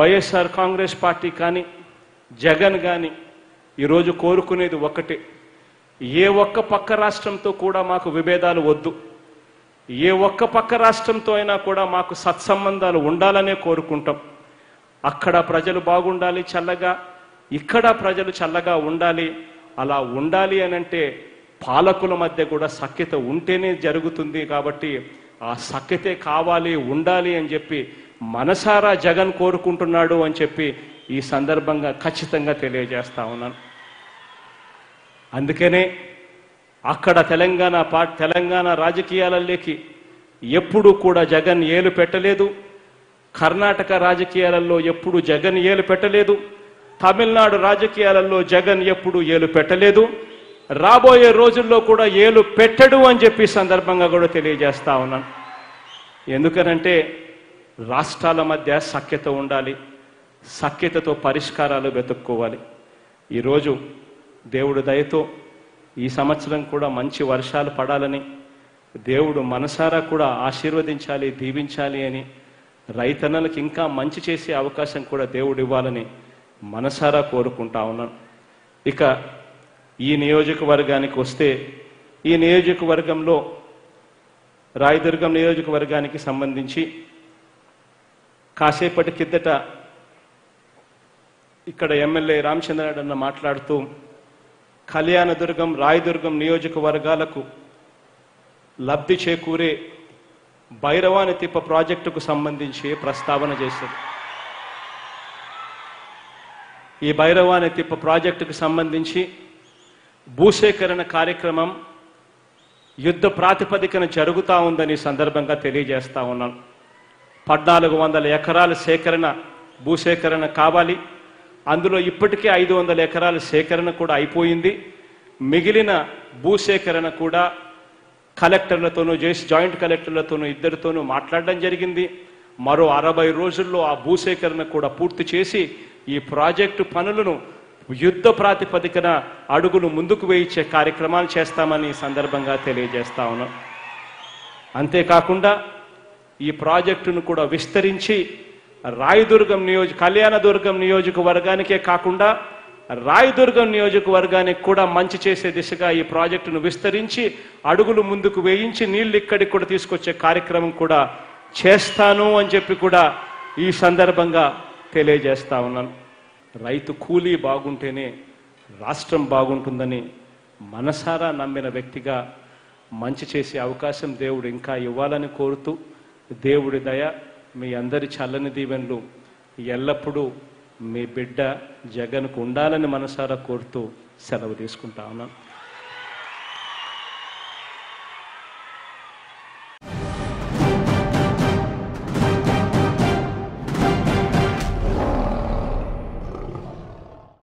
YSR Congress party కానీ జగన్ కానీ ఈరోజు కోరుకునేది ఒకటే ఏ ఒక్క పక్క రాష్ట్రంతో కూడా మాకు విభేదాలు వద్దు. ఏ ఒక్క పక్క రాష్ట్రంతో అయినా కూడా మాకు సత్సంబంధాలు ఉండాలనే కోరుకుంటాం. అక్కడ ప్రజలు బాగుండాలి చల్లగా ఇక్కడ ప్రజలు చల్లగా ఉండాలి. అలా ఉండాలి అని అంటే పాలకుల మధ్య కూడా సఖ్యత ఉంటేనే జరుగుతుంది కాబట్టి ఆ సఖ్యతే కావాలి ఉండాలి అని చెప్పి మనసారా జగన్ కోరుకుంటున్నాడు అని చెప్పి ఈ సందర్భంగా ఖచ్చితంగా తెలియజేస్తా ఉన్నాను. అందుకనే అక్కడ తెలంగాణ పా తెలంగాణ రాజకీయాలలోకి ఎప్పుడు కూడా జగన్ ఏలు పెట్టలేదు. కర్ణాటక రాజకీయాలలో ఎప్పుడు జగన్ ఏలు పెట్టలేదు. తమిళనాడు రాజకీయాలలో జగన్ ఎప్పుడు ఏలు పెట్టలేదు. రాబోయే రోజుల్లో కూడా ఏలు పెట్టడు అని చెప్పి సందర్భంగా కూడా తెలియజేస్తా ఉన్నాను. ఎందుకనంటే రాష్ట్రాల మధ్య సఖ్యత ఉండాలి సఖ్యతతో పరిష్కారాలు వెతుక్కోవాలి. ఈరోజు దేవుడు దయతో ఈ సంవత్సరం కూడా మంచి వర్షాలు పడాలని దేవుడు మనసారా కూడా ఆశీర్వదించాలి దీవించాలి అని రైతన్నలకు ఇంకా మంచి చేసే అవకాశం కూడా దేవుడు ఇవ్వాలని మనసారా కోరుకుంటా ఉన్నాను. ఇక ఈ నియోజకవర్గానికి వస్తే ఈ నియోజకవర్గంలో రాయదుర్గం నియోజకవర్గానికి సంబంధించి కాసేపటి కిందట ఇక్కడ ఎమ్మెల్యే రామచంద్రనాయుడు అన్న మాట్లాడుతూ కళ్యాణదుర్గం రాయదుర్గం నియోజకవర్గాలకు లబ్ధి చేకూరే భైరవాని తిప్ప ప్రాజెక్టుకు సంబంధించి ప్రస్తావన చేశారు ఈ భైరవాని తిప్ప ప్రాజెక్టుకు సంబంధించి భూసేకరణ కార్యక్రమం యుద్ధ ప్రాతిపదికన జరుగుతూ ఉందని సందర్భంగా తెలియజేస్తా ఉన్నాను. పద్నాలుగు వందల ఎకరాల సేకరణ భూసేకరణ కావాలి. అందులో ఇప్పటికే ఐదు వందల ఎకరాల సేకరణ కూడా అయిపోయింది. మిగిలిన భూసేకరణ కూడా కలెక్టర్లతోనూ చేసి జాయింట్ కలెక్టర్లతోనూ ఇద్దరితోనూ మాట్లాడడం జరిగింది. మరో అరవై రోజుల్లో ఆ భూసేకరణ కూడా పూర్తి చేసి ఈ ప్రాజెక్టు పనులను యుద్ధ ప్రాతిపదికన అడుగులు ముందుకు వేయించే కార్యక్రమాలు చేస్తామని సందర్భంగా తెలియజేస్తా ఉన్నాం. అంతేకాకుండా ఈ ప్రాజెక్టును కూడా విస్తరించి రాయదుర్గం నియోజక కళ్యాణదుర్గం నియోజకవర్గానికే కాకుండా రాయదుర్గం నియోజకవర్గానికి కూడా మంచి చేసే దిశగా ఈ ప్రాజెక్టును విస్తరించి అడుగులు ముందుకు వేయించి నీళ్ళు ఇక్కడికి కూడా తీసుకొచ్చే కార్యక్రమం కూడా చేస్తాను అని చెప్పి కూడా ఈ సందర్భంగా తెలియజేస్తా ఉన్నాను. రైతు కూలీ బాగుంటేనే రాష్ట్రం బాగుంటుందని మనసారా నమ్మిన వ్యక్తిగా మంచి చేసే అవకాశం దేవుడు ఇంకా ఇవ్వాలని కోరుతూ దేవుడి దయ మీ అందరి చల్లని దీవెనలు ఎల్లప్పుడూ మీ బిడ్డ జగన్కు ఉండాలని మనసారా కోరుతూ సెలవు తీసుకుంటా ఉన్నాను.